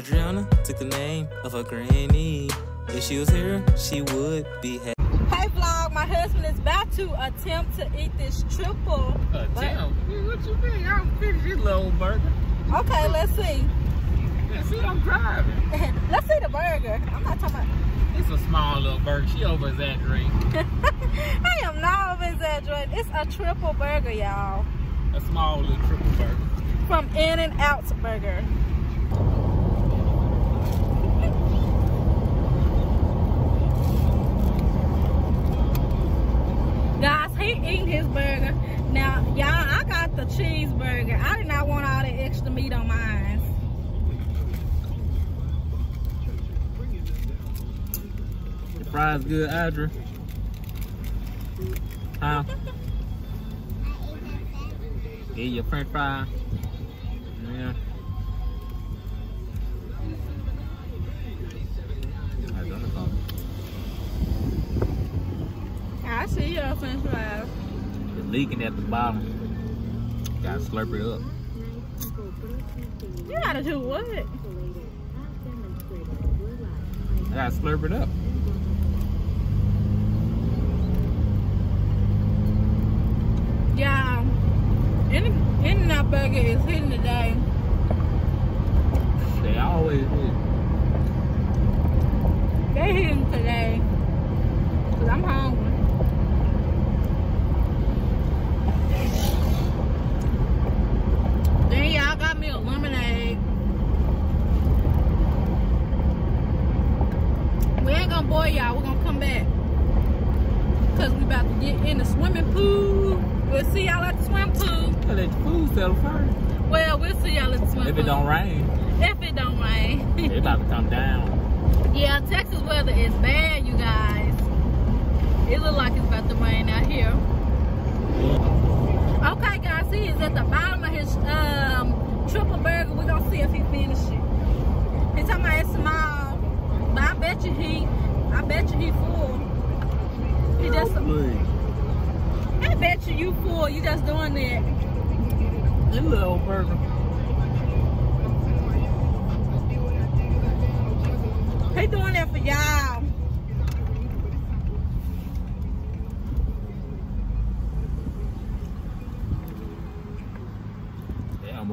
Adriana took the name of her granny. If she was here, she would be happy. Hey vlog, my husband is about to attempt to eat this triple. Attempt? What you mean? I'm finished this little burger. Okay, let's see. Yeah, see, I'm driving. let's see the burger. I'm not talking about. It's a small little burger. She over exaggerating. I am not over exaggerating. It's a triple burger, y'all. A small little triple burger. From In-N-Out Burger. Guys, he eating his burger. Now, y'all, I got the cheeseburger. I did not want all that extra meat on mine. The fries good, Audra? Huh? Get your french fry. Yeah. I don't know. I see your french fries. It's leaking at the bottom. Gotta slurp it up. You gotta do what? I gotta slurp it up. Yeah. In In-N-Out Burger is hitting today. They always. They hitting today. Cause I'm hungry. Then y'all got me a lemonade. We ain't gonna boil y'all. We're gonna come back. Cause we about to get in the swimming pool. We'll see y'all at the swim pool. Let the food settle first. Well, we'll see y'all at the swim If pool. it don't rain, If it don't rain. it about to come down. Yeah, Texas weather is bad, you guys. It look like it's about to rain out here. Okay, guys, he is at the bottom of his um, triple burger. We're gonna see if he finished it. He's talking about it's small, but I bet you he, I bet you he full. He just, I bet you you full. You just doing that. This little burger.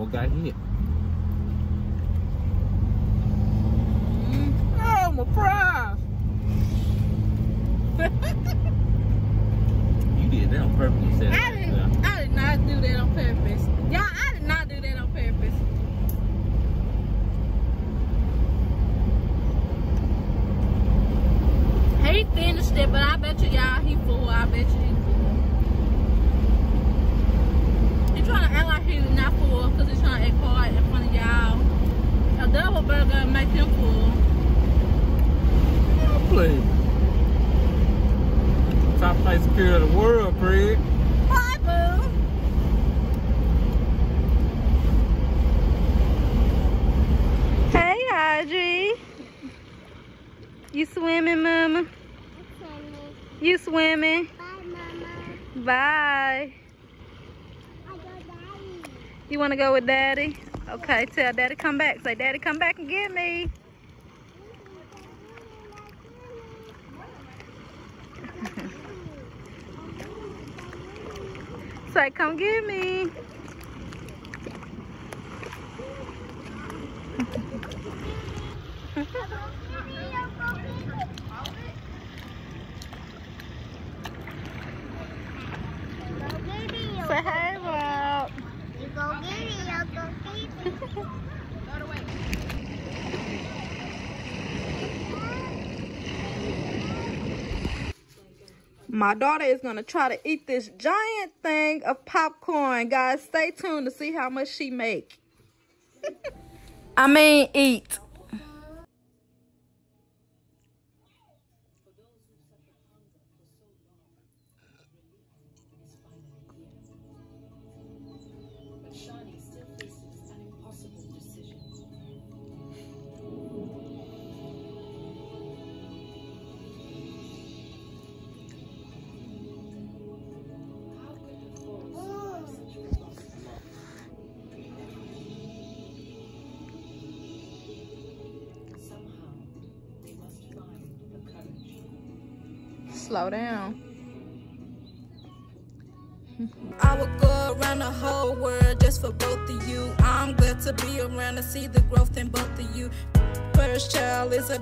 Got hit. Mm. Oh, my fries. you did that on purpose. Said I didn't. I did not do that on purpose. Y'all, I did not do that on purpose. He finished it, but I bet you y'all he full. I bet you he full. He trying to act like he's not full because he's trying to act hard in front of y'all. A double burger make him full. Please. Top flight security of the world, Craig. Hi, boo. Hey, Audrey. You swimming, Mama? You swimming? Bye, Mama. Bye. You want to go with Daddy? Okay, tell Daddy come back. Say, Daddy come back and get me. Say, come get me. Say hey, My daughter is going to try to eat this giant thing of popcorn. Guys, stay tuned to see how much she make. I mean, eat. Slow down. I would go around the whole world just for both of you. I'm glad to be around to see the growth in both of you. First child is a